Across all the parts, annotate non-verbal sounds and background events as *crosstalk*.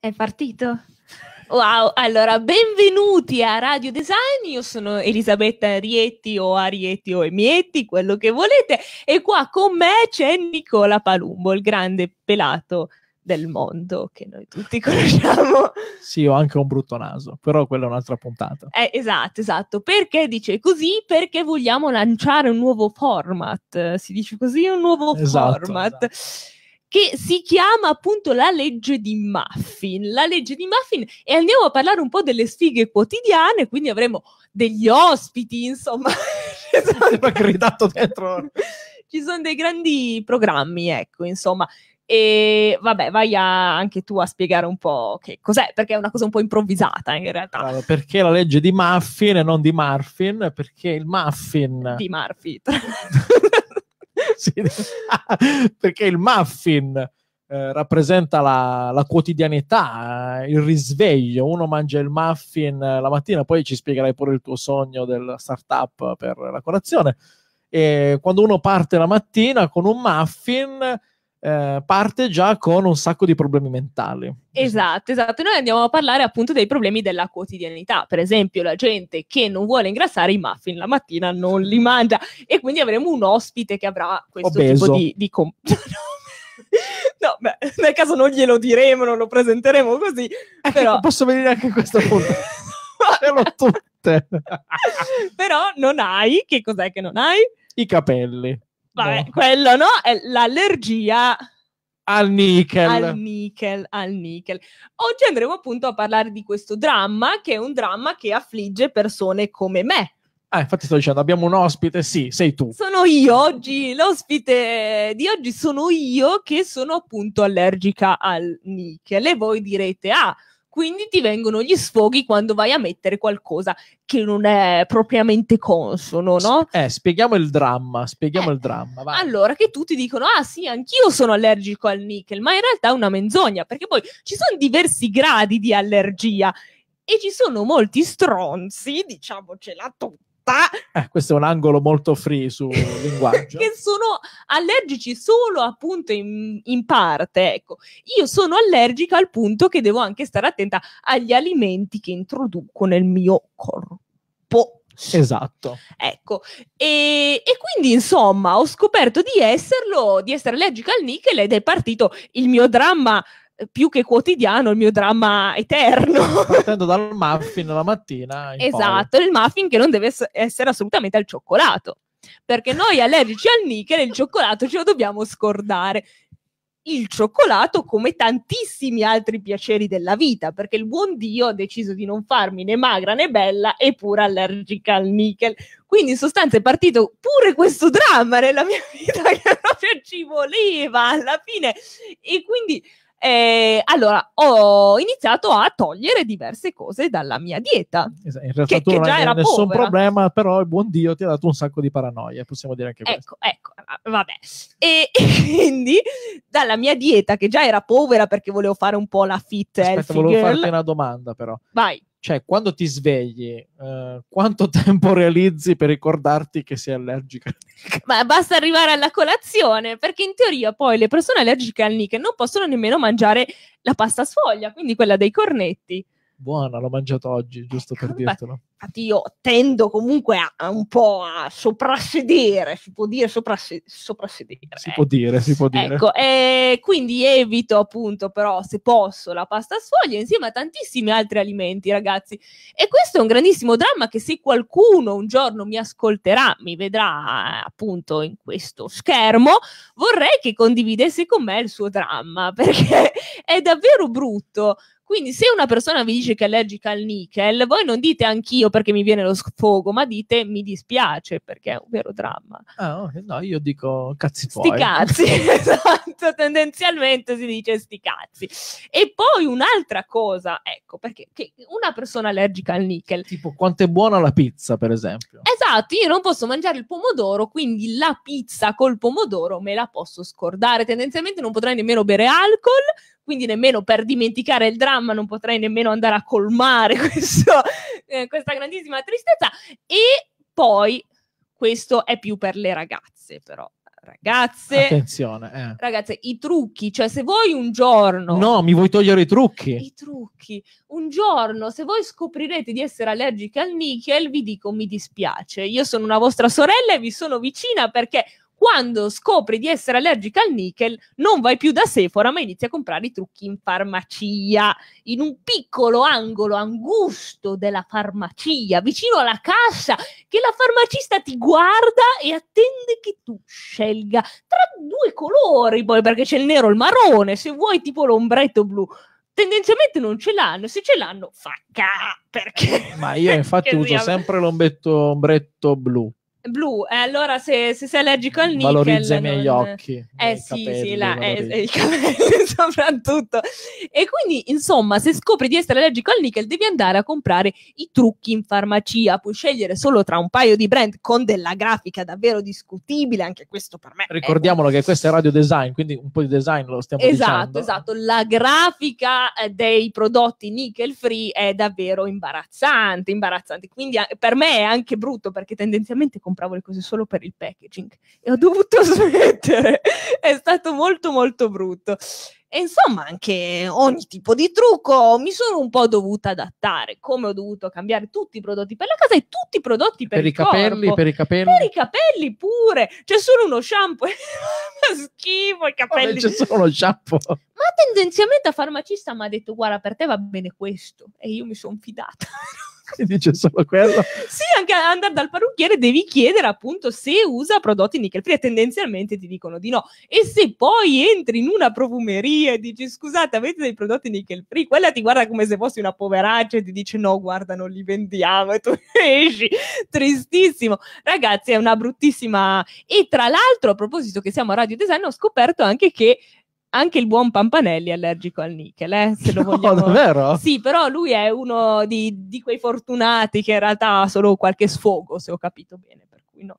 È partito? Wow, allora benvenuti a Radio Design, io sono Elisabetta Rietti o Arietti o Emietti, quello che volete, e qua con me c'è Nicola Palumbo, il grande pelato del mondo che noi tutti *laughs* conosciamo. Sì, ho anche un brutto naso, però quella è un'altra puntata. Eh, esatto, esatto. Perché dice così? Perché vogliamo lanciare un nuovo format. Si dice così, un nuovo Esatto, format. Che si chiama appunto la legge di Muffin. La legge di Muffin, e andiamo a parlare un po' delle sfighe quotidiane, quindi avremo degli ospiti, insomma. *laughs* Sembra gridato dentro. *laughs* Ci sono dei grandi programmi, ecco, insomma. E vabbè, vai a- anche tu a spiegare un po' che cos'è, perché è una cosa un po' improvvisata in realtà. Bravo, perché la legge di Muffin e non di Marfin? Perché il Muffin... Di Murphy. *laughs* *laughs* Perché il Muffin eh, rappresenta la, la quotidianità, eh, il risveglio. Uno mangia il muffin eh, la mattina, poi ci spiegherai pure il tuo sogno del startup per la colazione. E quando uno parte la mattina con un muffin, eh, parte già con un sacco di problemi mentali. Esatto, esatto. Noi andiamo a parlare appunto dei problemi della quotidianità. Per esempio, la gente che non vuole ingrassare i muffin la mattina non li mangia e quindi avremo un ospite che avrà questo Obeso. tipo di... di com- *laughs* no, beh, nel caso non glielo diremo, non lo presenteremo così, Eh, però... *laughs* posso venire anche in questa punta. Ce l'ho *laughs* tutte. però non hai, che cos'è che non hai? I capelli. Vabbè, No. quello no, è l'allergia Al nickel. al nickel, al nickel. Oggi andremo appunto a parlare di questo dramma, che è un dramma che affligge persone come me. Ah, infatti sto dicendo, abbiamo un ospite, sì, sei tu. Sono io oggi, l'ospite di oggi sono io che sono appunto allergica al nickel e voi direte, ah, quindi ti vengono gli sfoghi quando vai a mettere qualcosa che non è propriamente consono, no? Eh, spieghiamo il dramma, spieghiamo Eh, il dramma, vai. Allora, che tutti dicono: Ah, sì, anch'io sono allergico al nickel, ma in realtà è una menzogna perché poi ci sono diversi gradi di allergia e ci sono molti stronzi, diciamocela tutta, Eh, questo è un angolo molto free sul *laughs* linguaggio. che sono allergici solo appunto in, in parte. Ecco, io sono allergica al punto che devo anche stare attenta agli alimenti che introduco nel mio corpo. Esatto. Ecco, e, e quindi insomma ho scoperto di esserlo, di essere allergica al nickel ed è partito il mio dramma più che quotidiano, il mio dramma eterno. *laughs* Partendo dal muffin la mattina. in esatto, il muffin che non deve ess- essere assolutamente al cioccolato. Perché noi allergici al nickel il cioccolato ce lo dobbiamo scordare. Il cioccolato come tantissimi altri piaceri della vita, perché il buon Dio ha deciso di non farmi né magra né bella, eppure allergica al nickel. Quindi in sostanza è partito pure questo dramma nella mia *laughs* vita che proprio ci voleva alla fine. E quindi eh, allora ho iniziato a togliere diverse cose dalla mia dieta. Esatto, In realtà che- tu che non già hai era nessun povera. problema, però il buon Dio ti ha dato un sacco di paranoia, possiamo dire anche questo. Ecco, ecco, vabbè. E, e *laughs* quindi dalla mia dieta che già era povera perché volevo fare un po' la fit Aspetta, volevo girl. farti una domanda però. Vai. Cioè, quando ti svegli, eh, quanto *laughs* tempo realizzi per ricordarti che sei allergica? Ma basta arrivare alla colazione, perché in teoria poi le persone allergiche al nickel non possono nemmeno mangiare la pasta sfoglia, quindi quella dei cornetti. Buona, l'ho mangiato oggi, giusto per Beh, dirtelo. Infatti io tendo comunque a, a un po' a soprassedere, si può dire soprasse- soprassedere. Si eh. può dire, si può dire. Ecco, e quindi evito appunto però se posso la pasta sfoglia insieme a tantissimi altri alimenti ragazzi e questo è un grandissimo dramma che se qualcuno un giorno mi ascolterà, mi vedrà eh, appunto in questo schermo, vorrei che condividesse con me il suo dramma *laughs* perché è davvero brutto. Quindi se una persona vi dice che è allergica al nickel, voi non dite anch'io perché mi viene lo sfogo, ma dite mi dispiace perché è un vero dramma. Ah, ok, no, io dico cazzi Sti tuoi. cazzi, *laughs* *laughs* esatto, tendenzialmente si dice sti cazzi. E poi un'altra cosa, ecco, perché una persona allergica al nickel, Tipo, quanto è buona la pizza, per esempio. esatto, io non posso mangiare il pomodoro, quindi la pizza col pomodoro me la posso scordare. Tendenzialmente non potrei nemmeno bere alcol, quindi nemmeno per dimenticare il dramma non potrei nemmeno andare a colmare *laughs* questo, eh, questa grandissima tristezza. E poi, questo è più per le ragazze, però Ragazze, Attenzione. eh. ragazze, i trucchi, cioè se voi un giorno No, mi vuoi togliere i trucchi? i trucchi. Un giorno, se voi scoprirete di essere allergiche al nickel, vi dico mi dispiace. Io sono una vostra sorella e vi sono vicina perché quando scopri di essere allergica al nickel, non vai più da Sephora, ma inizi a comprare i trucchi in farmacia, in un piccolo angolo angusto della farmacia, vicino alla cassa, che la farmacista ti guarda e attende che tu scelga tra due colori, poi perché c'è il nero e il marrone, se vuoi tipo l'ombretto blu. Tendenzialmente non ce l'hanno, se ce l'hanno fa ca, perché Ma io infatti *laughs* uso sempre l'ombretto ombretto blu. Blu. E allora se, se sei allergico al nickel Valorizza i miei non- occhi. Eh sì, capelli, sì, la- eh, eh, i capelli *laughs* soprattutto. E quindi, insomma, se scopri di essere allergico al nickel, devi andare a comprare i trucchi in farmacia. Puoi scegliere solo tra un paio di brand con della grafica davvero discutibile. Anche questo per me. è Ricordiamolo che questo è radio design, quindi un po' di design lo stiamo Esatto, dicendo. esatto. La grafica eh, dei prodotti nickel free è davvero imbarazzante, imbarazzante. Quindi per me è anche brutto perché tendenzialmente compravo le cose solo per il packaging e ho dovuto *laughs* smettere. è stato molto molto brutto. E insomma, anche ogni tipo di trucco mi sono un po' dovuta adattare, come ho dovuto cambiare tutti i prodotti per la casa e tutti i prodotti per, Per i capelli, corpo. per i capelli. Per i capelli pure, c'è solo uno shampoo, *laughs* schifo i capelli. c'è solo lo shampoo. Ma tendenzialmente a farmacista mi ha detto guarda per te va bene questo e io mi sono fidata. Quindi c'è solo quello. sì, anche andare dal parrucchiere devi chiedere appunto se usa prodotti nickel free e tendenzialmente ti dicono di no. E se poi entri in una profumeria e dici scusate avete dei prodotti nickel free, quella ti guarda come se fossi una poveraccia e ti dice no guarda non li vendiamo *laughs* e tu esci tristissimo. Ragazzi è una bruttissima... E tra l'altro a proposito che siamo a Radio Design ho scoperto anche che anche il buon Pampanelli è allergico al nickel, eh, se lo *laughs* No, vogliamo... davvero? Sì, però lui è uno di, di quei fortunati che in realtà ha solo qualche sfogo, se ho capito bene. Per cui non...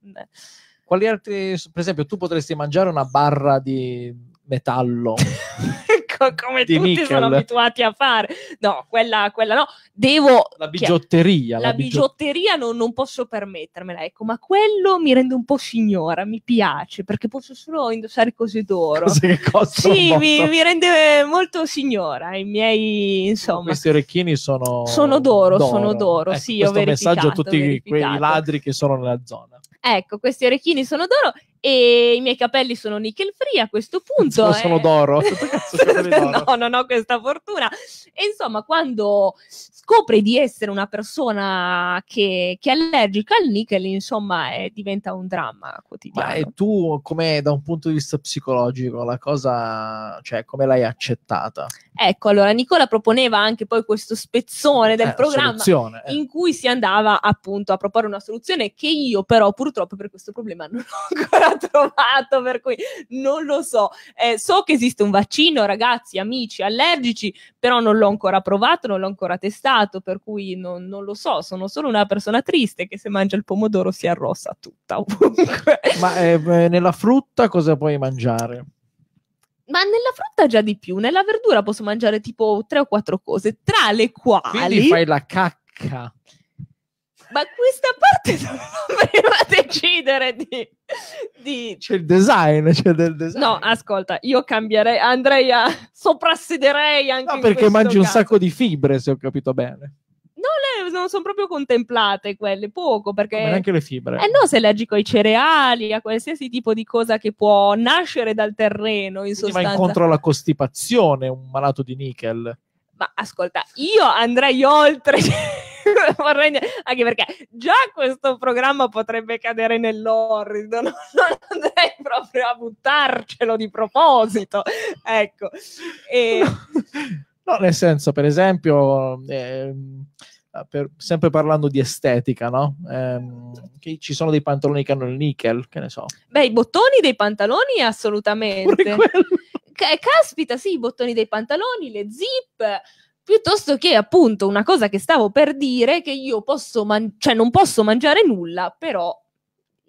Quali altri, per esempio, tu potresti mangiare una barra di metallo. *laughs* Co- Come Di tutti nickel. sono abituati a fare. No, quella, quella no. Devo... La bigiotteria. La bigio- bigiotteria non, non posso permettermela, ecco, ma quello mi rende un po' signora, mi piace, perché posso solo indossare cose d'oro. Cose che costano Sì, mi, mi rende molto signora, i miei, insomma... Questi orecchini sono Sono d'oro, sono d'oro, Ecco, sì, questo ho messaggio a verificato, tutti quei verificato. ladri che sono nella zona. Ecco, questi orecchini sono d'oro e i miei capelli sono nickel free a questo punto. Sono, sono eh. d'oro. *laughs* Capelli *laughs* d'oro? no, non ho questa fortuna. E insomma, quando scopri di essere una persona che, che è allergica al nickel, insomma, eh, diventa un dramma Ma quotidiano. e tu, come da un punto di vista psicologico, la cosa, cioè, come l'hai accettata? Ecco, allora Nicola proponeva anche poi questo spezzone del Eh, programma eh. in cui si andava appunto a proporre una soluzione che io però purtroppo per questo problema *laughs* non ho ancora trovato, per cui non lo so. Eh, so che esiste un vaccino, ragazzi, amici allergici, però non l'ho ancora provato, non l'ho ancora testato, per cui non, non lo so, sono solo una persona triste che se mangia il pomodoro si arrossa tutta ovunque. Ma eh, nella frutta cosa puoi mangiare? Ma nella frutta già di più, nella verdura posso mangiare tipo tre o quattro cose, tra le quali... Quindi fai la cacca. Ma questa parte doveva *laughs* decidere di, di... C'è il design, c'è del design. No, ascolta, io cambierei, andrei a soprassederei anche No, perché mangi un caso. sacco di fibre, se ho capito bene. Non, le- non sono proprio contemplate quelle, poco, perché... Come neanche le fibre. Eh no, sei allergico ai cereali, a qualsiasi tipo di cosa che può nascere dal terreno, in Quindi sostanza. incontro alla costipazione un malato di nickel. Ma ascolta, io andrei oltre. *laughs* *laughs* Vorrei anche perché già questo programma potrebbe cadere nell'orrido, *laughs* non, andrei proprio a buttarcelo di proposito. Ecco. E, *laughs* No, nel senso, per esempio, ehm, per- sempre parlando di estetica, no? Che ci sono dei pantaloni che hanno il nickel, che ne so. beh, i bottoni dei pantaloni assolutamente. quello. Ca- caspita, sì, i bottoni dei pantaloni, le zip. Piuttosto che appunto una cosa che stavo per dire, che io posso, man- cioè non posso mangiare nulla, però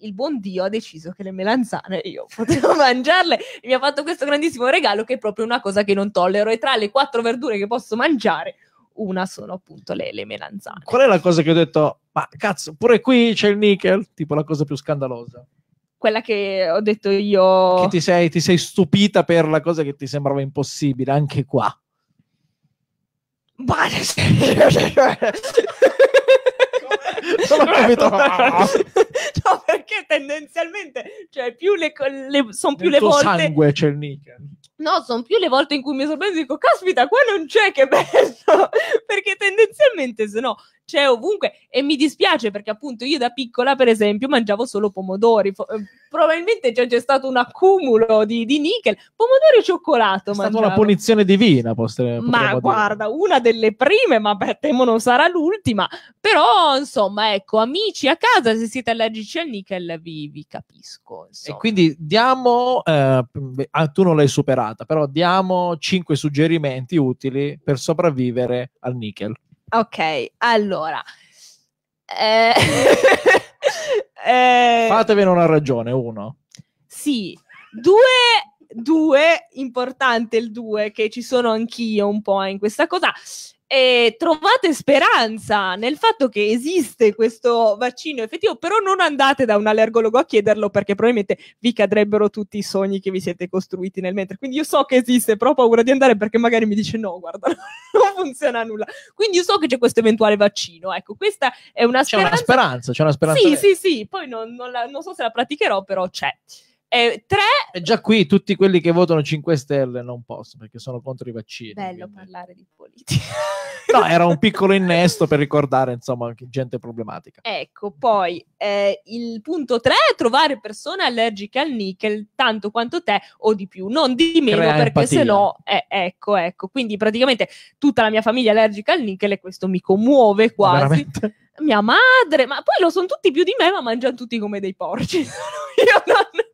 il buon Dio ha deciso che le melanzane io potevo *laughs* mangiarle e mi ha fatto questo grandissimo regalo che è proprio una cosa che non tollero e tra le quattro verdure che posso mangiare una sono appunto le, le melanzane. Qual è la cosa che ho detto? Ma cazzo, pure qui c'è il nickel? Tipo la cosa più scandalosa. quella che ho detto io. Che ti sei, ti sei stupita per la cosa che ti sembrava impossibile, anche qua. Non ho capito. no, perché tendenzialmente, cioè, più le, le- sono più Nel le volte. sangue c'è il nickel. No, sono più le volte in cui mi sorprendo e dico, caspita, qua non c'è, che bello! *laughs* perché tendenzialmente, se no, c'è ovunque. E mi dispiace perché, appunto, io da piccola, per esempio, mangiavo solo pomodori. Fo- eh, probabilmente c'è, c'è stato un accumulo di, di nickel. Pomodori e cioccolato È stata mangiavo. una punizione divina, potre- Ma dire. guarda, una delle prime, ma beh, temo non sarà l'ultima. Però, insomma, ecco, amici a casa, se siete allergici al nickel, vi, vi capisco. E insomma. quindi diamo, eh, ah, tu non l'hai superata, però diamo 5 suggerimenti utili per sopravvivere al nickel. Ok, allora. Eh... *laughs* eh, Fatevene una ragione, uno. Sì, due, due, importante il due, che ci sono anch'io un po' in questa cosa. E trovate speranza nel fatto che esiste questo vaccino effettivo, però non andate da un allergologo a chiederlo perché probabilmente vi cadrebbero tutti i sogni che vi siete costruiti nel mentre. Quindi io so che esiste, però ho paura di andare perché magari mi dice no, guarda, *laughs* non funziona nulla. Quindi io so che c'è questo eventuale vaccino. Ecco, questa è una C'è una speranza. speranza, c'è una speranza. Sì, vera. sì, sì, poi non, non la- non so se la praticherò, però c'è. Eh, tre, E già qui tutti quelli che votano 5 Stelle non possono perché sono contro i vaccini. bello quindi- parlare di politica. No, *laughs* era un piccolo innesto per ricordare, insomma, anche gente problematica. Ecco, poi eh, il punto 3 è trovare persone allergiche al nickel tanto quanto te o di più, non di meno Crea perché empatia. se no, eh, ecco, ecco, quindi praticamente tutta la mia famiglia è allergica al nickel e questo mi commuove quasi. veramente? Mia madre, ma poi lo sono tutti più di me, ma mangiano tutti come dei porci. *laughs* Io non...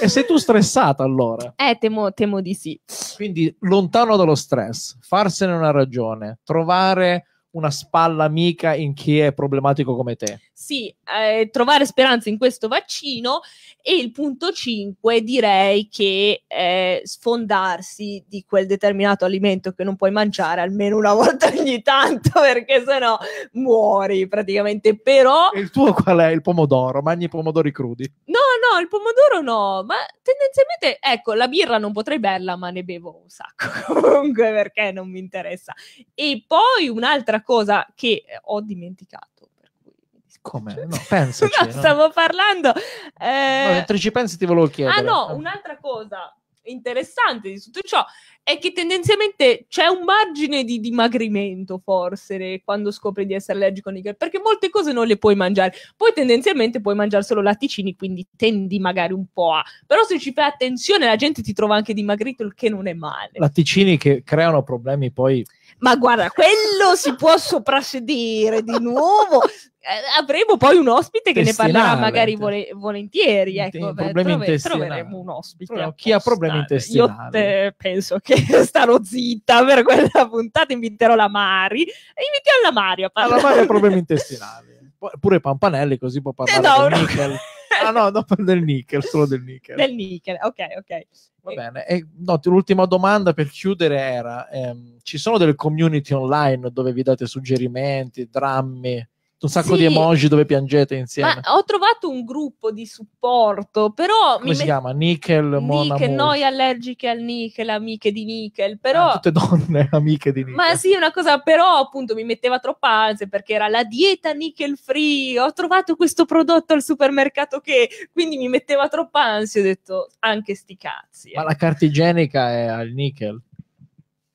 E sei tu stressata allora? Eh, temo, temo di sì. Quindi lontano dallo stress, farsene una ragione, trovare una spalla amica in chi è problematico come te. Sì, eh, trovare speranza in questo vaccino e il punto 5 direi che eh, sfondarsi di quel determinato alimento che non puoi mangiare almeno una volta ogni tanto *laughs* perché sennò muori praticamente però E il tuo qual è? Il pomodoro, mangi i pomodori crudi. no no il pomodoro no ma tendenzialmente ecco la birra non potrei berla ma ne bevo un sacco *laughs* comunque perché non mi interessa e poi un'altra cosa che eh, ho dimenticato per cui. Come? No, pensaci. *laughs* No, no? stavo parlando. No, eh, mentre ci pensi ti volevo chiedere. ah no, un'altra cosa interessante di tutto ciò è che tendenzialmente c'è un margine di dimagrimento forse quando scopri di essere allergico al nickel, perché molte cose non le puoi mangiare. Poi tendenzialmente puoi mangiare solo latticini, quindi tendi magari un po' a... Però se ci fai attenzione la gente ti trova anche dimagrito, il che non è male. Latticini che creano problemi poi Ma guarda, quello si può soprassedere di nuovo. Eh, avremo poi un ospite che ne parlerà magari vole- volentieri. Ecco, beh, problemi trove- intestinali. troveremo un ospite. Chi ha problemi intestinali. Io penso che *laughs* starò zitta per quella puntata. Inviterò la Mari e invitiamo la Mari a alla parlare. mano ha problemi *laughs* intestinali. Pure Pampanelli così può parlare Eh, no, del no. nickel. Ah no, no, *laughs* del nickel, solo del nickel. Del nickel, ok, ok. Va bene. E, no, ti- l'ultima domanda per chiudere era: ehm, ci sono delle community online dove vi date suggerimenti, drammi, un sacco Sì. di emoji dove piangete insieme? Ma ho trovato un gruppo di supporto, però Come mi si met- chiama? Nickel, Nickel, noi allergiche al nickel, amiche di nickel, però... Ah, tutte donne *laughs* amiche di Nickel. Ma sì, una cosa, però appunto mi metteva troppa ansia perché era la dieta nickel free. Ho trovato questo prodotto al supermercato che quindi mi metteva troppa ansia. Ho detto anche sti cazzi. eh. Ma la carta igienica è al nickel.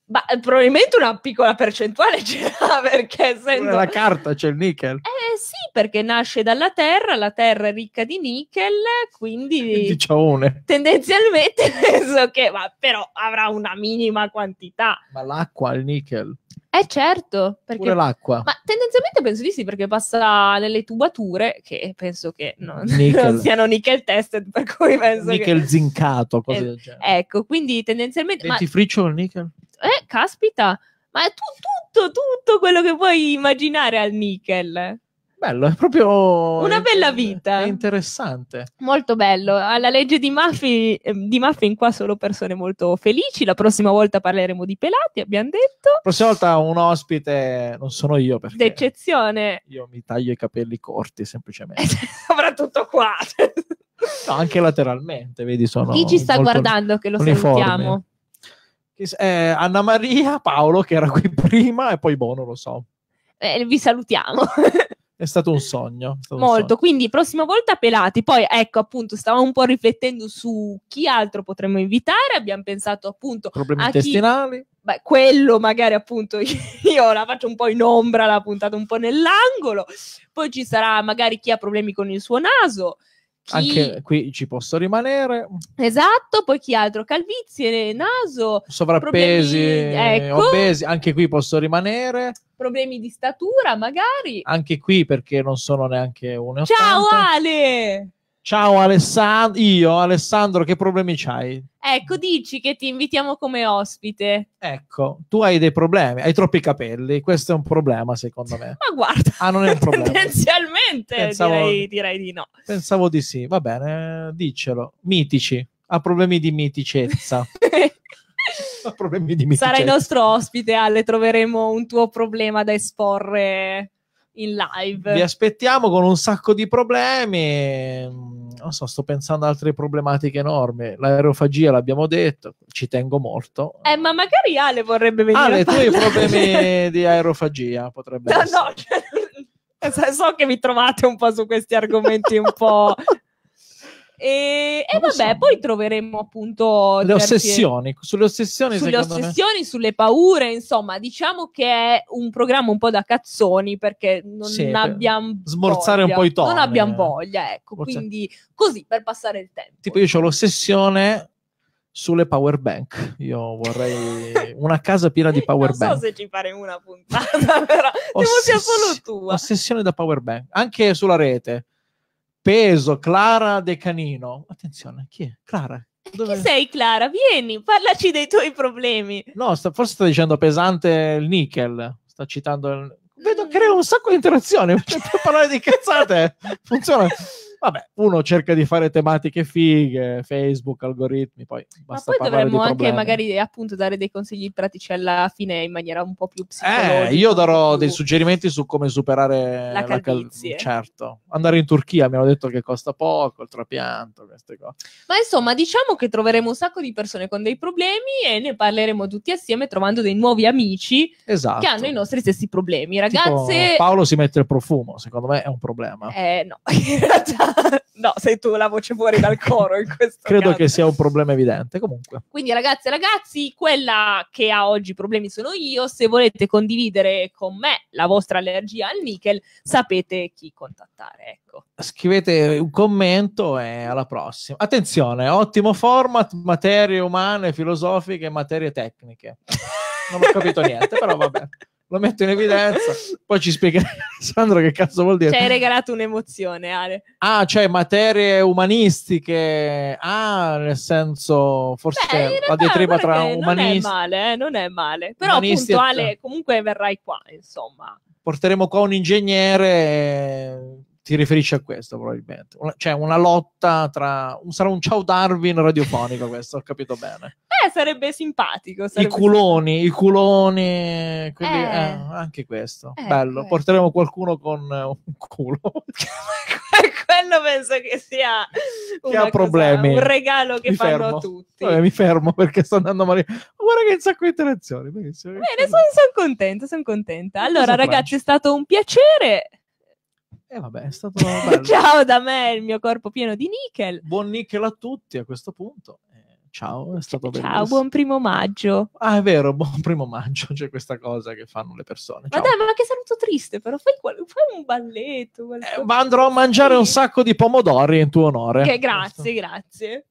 Ma eh, probabilmente una piccola percentuale *laughs* ce l'ha perché essendo. Nella carta c'è il nickel. Eh sì, perché nasce dalla terra, la terra è ricca di nickel, quindi *laughs* Dicione. tendenzialmente *laughs* penso che, ma però avrà una minima quantità. Ma l'acqua al nickel. Eh certo, perché Pure l'acqua. Ma tendenzialmente penso di sì, perché passa nelle tubature, che penso che non, Nickel. non siano nickel tested, per cui penso nickel zincato, cose Eh, del genere. che... Ecco, quindi tendenzialmente... Ma, Dentifricio al nickel? eh, caspita, ma è tu- tutto, tutto quello che puoi immaginare al nickel. Bello, è proprio... Una bella vita. È interessante. Molto bello. Alla legge di Muffin, eh, di Muffin qua solo persone molto felici. La prossima volta parleremo di pelati, abbiamo detto. La prossima volta un ospite, non sono io perché D'eccezione, io mi taglio i capelli corti semplicemente. *laughs* soprattutto qua. No, anche lateralmente, vedi, sono Chi ci sta guardando che lo uniformi. salutiamo? Eh, Anna Maria, Paolo che era qui *laughs* prima e poi boh, non lo so. Eh, vi salutiamo. È stato un sogno. stato un Molto, quindi prossima volta pelati. Poi ecco appunto, stavamo un po' riflettendo su chi altro potremmo invitare. Abbiamo pensato appunto, sogno. Problemi a chi- intestinali. beh, quello magari appunto *laughs* io la faccio un po' in ombra, la puntata un po' nell'angolo. Poi ci sarà magari chi ha problemi con il suo naso. Chi... Anche qui ci posso rimanere. Esatto, poi chi altro? Calvizie, naso, Sovrappesi, ecco. obesi, anche qui posso rimanere. problemi di statura magari. Anche qui perché non sono neanche un Ciao Ale! Ciao Alessandro. Io, Alessandro, che problemi c'hai? Ecco, dici che ti invitiamo come ospite. Ecco, tu hai dei problemi, hai troppi capelli, questo è un problema secondo me. Ma guarda, Ah, non è un problema. tendenzialmente Pensavo- direi, direi di no. Pensavo di sì, va bene, diccelo. Mitici, ha problemi di miticezza. *laughs* ha problemi di miticezza. Sarai nostro ospite, Ale. Troveremo un tuo problema da esporre in live. Vi aspettiamo con un sacco di problemi. Non so, sto pensando a altre problematiche enormi. L'aerofagia l'abbiamo detto, ci tengo molto. Eh, ma magari Ale vorrebbe venire Ale, tu hai problemi *laughs* di aerofagia, potrebbe No, essere. no, *laughs* so che vi trovate un po' su questi argomenti un po'. E, e Non vabbè, so. poi troveremo appunto Le ossessioni, sulle ossessioni sulle ossessioni, sulle paure, insomma, diciamo che è un programma un po' da cazzoni perché non Sì, abbiamo smorzare voglia. un po' i toni, Non abbiamo eh. voglia, ecco, Smorzare. quindi così per passare il tempo. Tipo io ho l'ossessione sulle power bank. Io vorrei *laughs* una casa piena di power non so bank. se ci faremo una puntata, *laughs* però Ossess- solo tua. Ossessione da power bank. Anche sulla rete. Peso, Clara De Canino. Attenzione, chi è? Clara. Dove- Chi sei Clara? Vieni, parlaci dei tuoi problemi. No, sta- forse sta dicendo pesante il nickel. Sta citando il... Vedo Mm. crea un sacco di interazioni. Cioè, *laughs* per parlare di cazzate funziona. Vabbè, uno cerca di fare tematiche fighe, Facebook, algoritmi, poi Ma basta poi parlare dovremmo anche magari appunto dare dei consigli pratici alla fine in maniera un po' più psicologica. Eh, io darò più- dei suggerimenti su come superare La cal- calvizie. certo. Andare in Turchia mi hanno detto che costa poco, il trapianto, queste cose. Ma insomma, diciamo che troveremo un sacco di persone con dei problemi e ne parleremo tutti assieme trovando dei nuovi amici Esatto. che hanno i nostri stessi problemi. Tipo, Ragazze, Paolo si mette il profumo, secondo me è un problema. eh, no, *laughs* in realtà *laughs* no, sei tu la voce fuori dal coro in questo Credo caso. che sia un problema evidente. Comunque, Quindi ragazze e ragazzi, quella che ha oggi problemi sono io. Se volete condividere con me la vostra allergia al nickel, sapete chi contattare. Ecco. scrivete un commento e alla prossima. Attenzione, ottimo format, materie umane, filosofiche e materie tecniche. Non ho capito niente, però vabbè. *laughs* Lo metto in evidenza, poi ci spiega *laughs* Sandro che cazzo vuol dire. Ci hai regalato un'emozione, Ale. Ah, cioè materie umanistiche. Ah, nel senso, forse Beh, la diatriba tra che non è umanisti. male, eh, non è male. Però Umanisti appunto, Ale, comunque verrai qua, insomma. Porteremo qua un ingegnere. Ti riferisci a questo, probabilmente. Una- cioè, una lotta tra. un- sarà un ciao Darwin radiofonico, questo, ho capito bene. Eh, sarebbe simpatico. I sarebbe culoni, i culoni, quelli- Eh. eh, anche questo. Eh, Bello. eh. Porteremo qualcuno con un culo. *laughs* Quello penso che sia Che ha cosa- un regalo che Mi fanno fermo. tutti. Vabbè, mi fermo perché sta andando male. Guarda che un sacco di interazioni. Bene, sono contenta, sono contenta. Allora, ragazzi, è stato un piacere. Eh, vabbè, è stato bello. *laughs* Ciao da me, il mio corpo pieno di nickel. Buon nickel a tutti a questo punto. Ciao, è stato Ciao, bellissimo. buon primo maggio. Ah, è vero, *laughs* buon primo maggio. C'è questa cosa che fanno le persone. Ma Ciao. dai, ma che saluto triste, però fai, qual- fai un balletto. qualcosa. Eh, ma andrò a mangiare un sacco di pomodori in tuo onore. Che grazie, grazie.